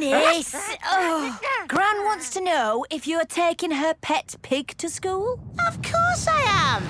Dennis! Oh, Gran wants to know if you're taking her pet pig to school. Of course I am.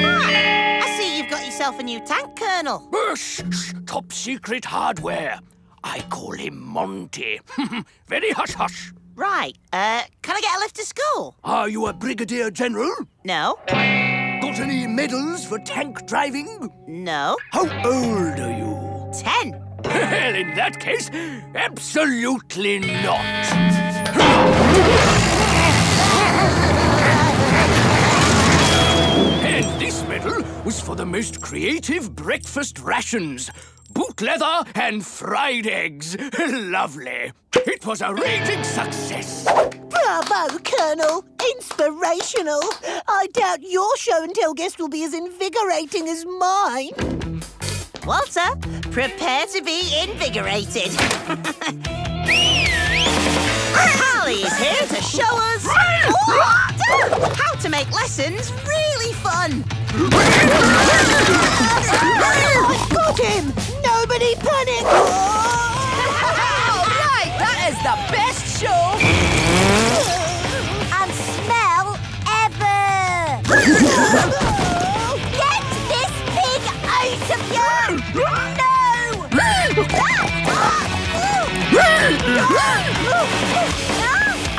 Ah, I see you've got yourself a new tank, Colonel. Shh, shh, top secret hardware. I call him Monty. Very hush hush. Right. Uh, can I get a lift to school? Are you a brigadier general? No. Got any medals for tank driving? No. How old are you? Ten. Well, in that case, absolutely not. and this medal was for the most creative breakfast rations. Boot leather and fried eggs. Lovely. It was a raging success. Bravo, Colonel. Inspirational. I doubt your show and tell guest will be as invigorating as mine. Walter, prepare to be invigorated. Holly is here to show us how to make lessons really fun. I've got him! Nobody panic! All oh, right, that is the best show and smell ever! Get this pig out of here! No!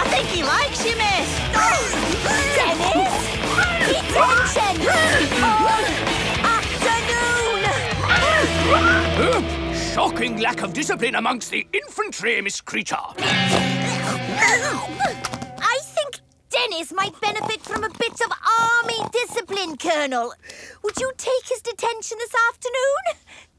I think he likes shocking lack of discipline amongst the infantry, Miss Creecher. I think Dennis might benefit from a bit of army discipline, Colonel. Would you take his detention this afternoon?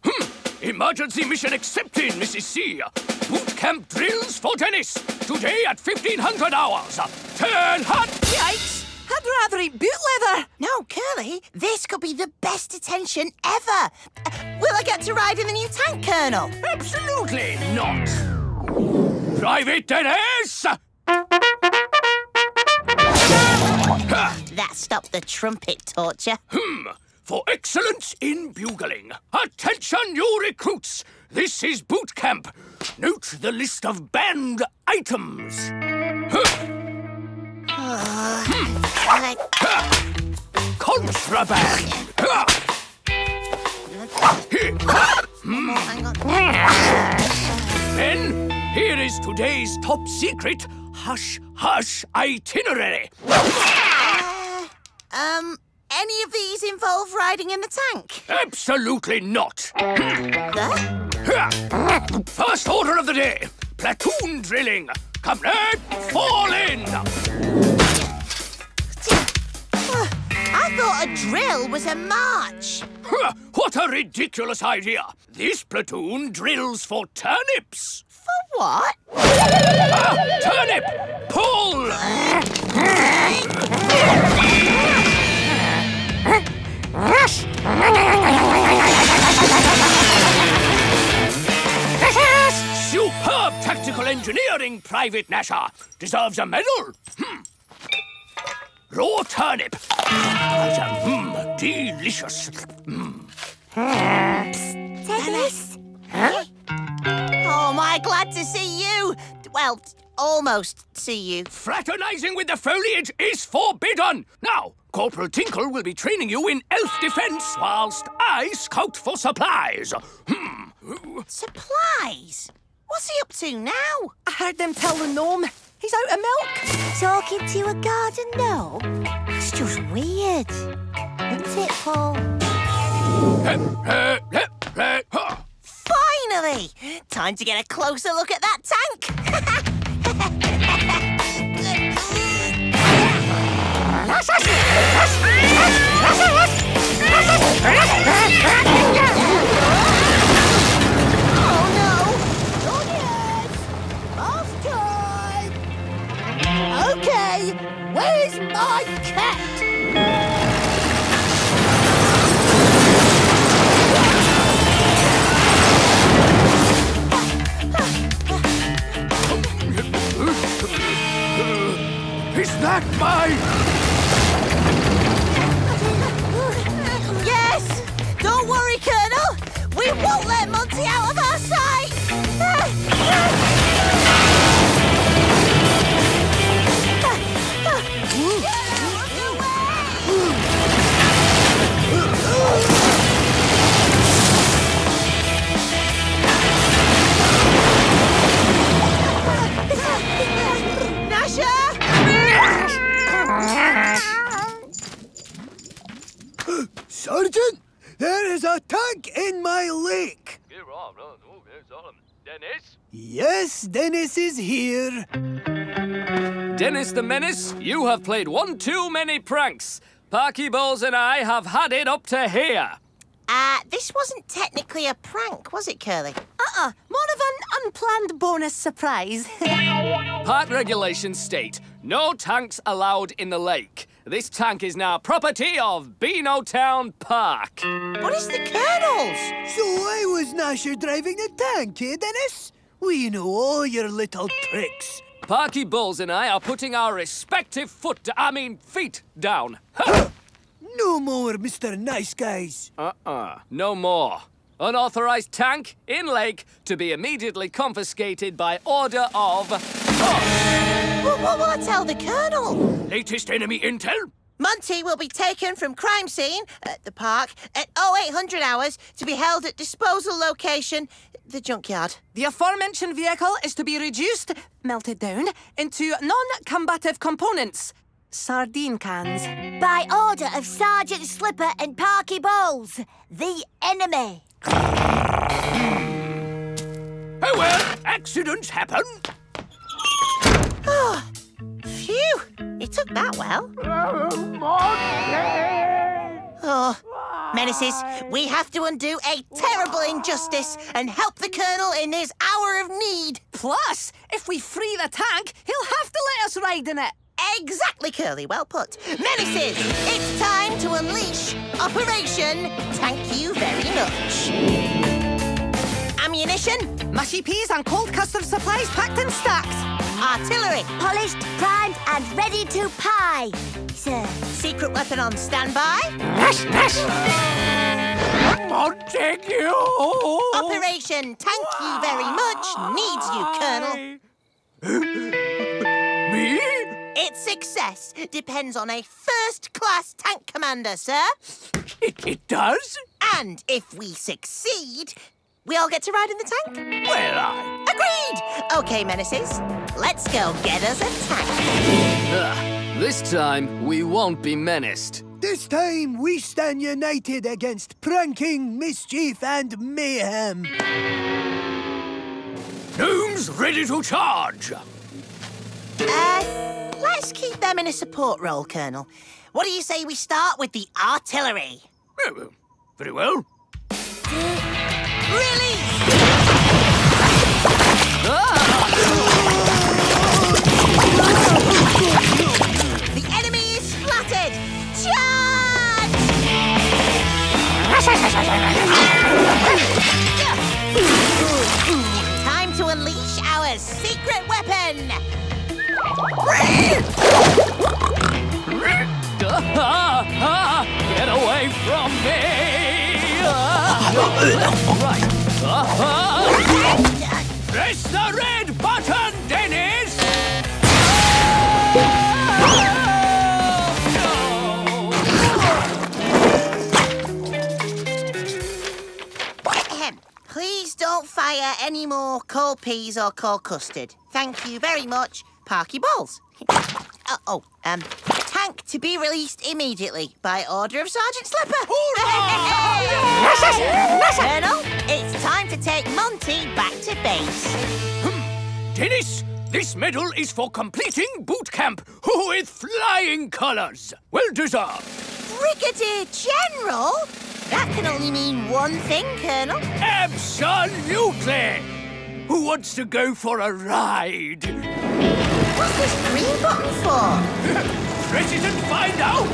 Hmm. Emergency mission accepted, Mrs. C. Boot camp drills for Dennis. Today at 1500 hours. Turn hot! Yikes! I'd rather eat boot leather. No, Curly, this could be the best attention ever. Uh, will I get to ride in the new tank, Colonel? Absolutely not. Private Dennis! That stopped the trumpet torture. Hmm. For excellence in bugling. Attention, new recruits! This is boot camp. Note the list of banned items. Contraband. Then, here is today's top secret hush hush itinerary. Uh, um, any of these involve riding in the tank? Absolutely not. First order of the day platoon drilling. Come now, fall in. Thought a drill was a march. What a ridiculous idea. This platoon drills for turnips. For what? Ah, turnip! Pull! Superb tactical engineering, Private Gnasher. Deserves a medal. Hmm. Raw turnip. Mm, delicious. Mm. Dennis? Oh, my, glad to see you. Well, almost see you. Fraternizing with the foliage is forbidden. Now, Corporal Tinkle will be training you in elf defense whilst I scout for supplies. Hmm. Supplies? What's he up to now? I heard them tell the gnome he's out of milk. Talking to a garden gnome? That's weird. Isn't it, Paul? Finally! Time to get a closer look at that tank. back my Sergeant, there is a tank in my lake. Dennis? Yes, Dennis is here. Dennis the Menace, you have played one too many pranks. Parky Bowles and I have had it up to here. Uh, this wasn't technically a prank, was it, Curly? Uh-uh. More of an unplanned bonus surprise. Park regulations state no tanks allowed in the lake. This tank is now property of Beanotown Park. What is the Colonel's? So I was Gnasher driving the tank, eh, Dennis? We know all your little tricks. Parky Bowles and I are putting our respective foot, I mean feet down. No more, Mr. Nice Guys. Uh-uh, no more. Unauthorized tank in lake to be immediately confiscated by order of... Well, what will I tell the Colonel? Latest enemy intel? Monty will be taken from crime scene at the park at 0800 hours to be held at disposal location, the junkyard. The aforementioned vehicle is to be reduced, melted down, into non-combative components. Sardine cans. By order of Sergeant Slipper and Parky Bowles, the enemy. Oh well, accidents happen. Ah, phew! It took that well. Oh, Menaces, we have to undo a terrible injustice and help the Colonel in his hour of need. Plus, if we free the tank, he'll have to let us ride in it. Exactly, Curly. Well put. Menaces, it's time to unleash Operation Tank You Very Much. Ammunition, Mushy peas and cold custard supplies packed and stacks. artillery, Polished, primed, and ready to pie, sir. secret weapon on standby, Montague! Operation Tank You Very Much needs you, Colonel. Me? Its success depends on a first-class tank commander, sir. It, it does? And if we succeed, we all get to ride in the tank. Well, I... Agreed! Okay, Menaces, let's go get us a tank. Ah, this time, we won't be menaced. This time we stand united against pranking, mischief, and mayhem. Gnomes ready to charge! Uh, them in a support role, Colonel. What do you say we start with the artillery? Oh, very well. Release! The enemy is splattered! Charge! Time to unleash our secret weapon! Get away from me! Right. Press the red button, Dennis! Please don't fire any more cold peas or cold custard. Thank you very much, Parky Balls. Uh, oh, um, tank to be released immediately by order of Sergeant Slipper. Colonel, it's time to take Monty back to base. Hmm. Dennis, this medal is for completing boot camp with flying colours. Well deserved. Brigadier General? That can only mean one thing, Colonel. Absolutely! Who wants to go for a ride? What's this green button for? Press it and find out!